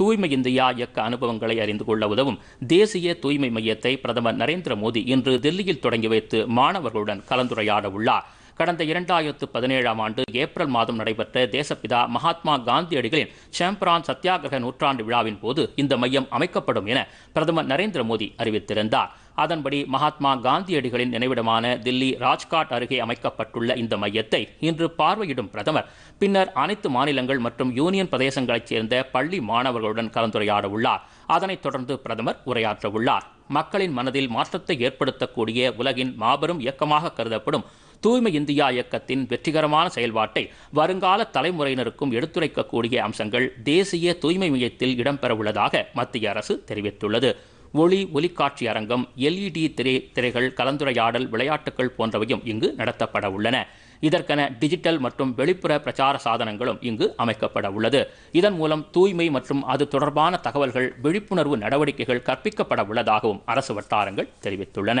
தூய்மை இந்தியா இயக்க அனுபவங்களை அறிந்து கொள்ள உதவும் தேசிய தூய்மை மையத்தை பிரதமர் நரேந்திர மோடி இன்று தில்லியில் தொடங்கி வைத்து மாணவர்களுடன் கலந்துரையாட உள்ளார் கடந்த இரண்டாயிரத்து பதினேழாம் ஆண்டு ஏப்ரல் மாதம் நடைபெற்ற தேசப்பிதா மகாத்மா காந்தியடிகளின் சாம்பிரான் சத்தியாகிரக நூற்றாண்டு விழாவின் போது இந்த மையம் அமைக்கப்படும் என பிரதமர் நரேந்திர மோடி அறிவித்திருந்தார். அதன்படி மகாத்மா காந்தியடிகளின் நினைவிடமான தில்லி ராஜ்காட் அருகே அமைக்கப்பட்டுள்ள இந்த மையத்தை இன்று பார்வையிடும் பிரதமர். பின்னர் அனைத்து மாநிலங்கள் மற்றும் யூனியன் பிரதேசங்களைச் சேர்ந்த பள்ளி மாணவர்களுடன் கலந்துரையாட உள்ளார் அதனைத் தொடர்ந்து பிரதமர் உரையாற்ற உள்ளார் மக்களின் மனதில் மாற்றத்தை ஏற்படுத்தக்கூடிய உலகின் மாபெரும் இயக்கமாக கருதப்படும் தூய்மை இந்தியா இயக்கத்தின் வெற்றிகரமான செயல்பாட்டை வருங்கால தலைமுறையினருக்கும் எடுத்துரைக்கக்கூடிய அம்சங்கள் தேசிய தூய்மை மையத்தில் இடம்பெறவுள்ளதாக மத்திய அரசு தெரிவித்துள்ளது. ஒளி ஒலிக்காட்சி அரங்கம் எல்இடி திரை திரைகள் கலந்துரையாடல் விளையாட்டுகள் போன்றவையும் இங்கு நடத்தப்பட உள்ளன இதற்கென டிஜிட்டல் மற்றும் வெளிப்புற பிரச்சார சாதனங்களும் இங்கு அமைக்கப்பட உள்ளது இதன் மூலம் தூய்மை மற்றும் அது தொடர்பான தகவல்கள் விழிப்புணர்வு நடவடிக்கைகள் கற்பிக்கப்பட உள்ளதாகவும் அரசு வட்டாரங்கள் தெரிவித்துள்ளன.